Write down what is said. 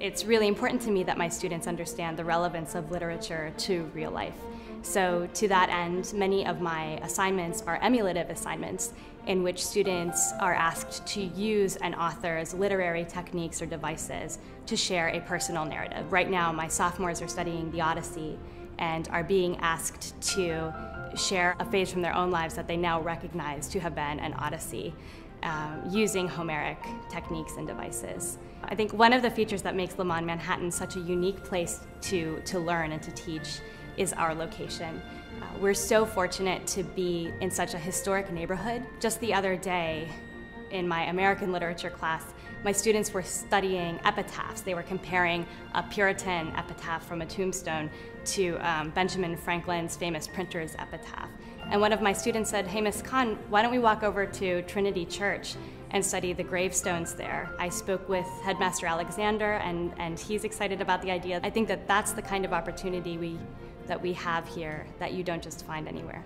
It's really important to me that my students understand the relevance of literature to real life. So to that end, many of my assignments are emulative assignments in which students are asked to use an author's literary techniques or devices to share a personal narrative. Right now, my sophomores are studying the Odyssey and are being asked to share a phase from their own lives that they now recognize to have been an Odyssey um, using Homeric techniques and devices. I think one of the features that makes Léman Manhattan such a unique place to, to learn and to teach is our location. Uh, we're so fortunate to be in such a historic neighborhood. Just the other day, in my American literature class, my students were studying epitaphs. They were comparing a Puritan epitaph from a tombstone to um, Benjamin Franklin's famous printer's epitaph. And one of my students said, Hey, Miss Khan, why don't we walk over to Trinity Church and study the gravestones there? I spoke with Headmaster Alexander, and, and he's excited about the idea. I think that that's the kind of opportunity we, that we have here that you don't just find anywhere.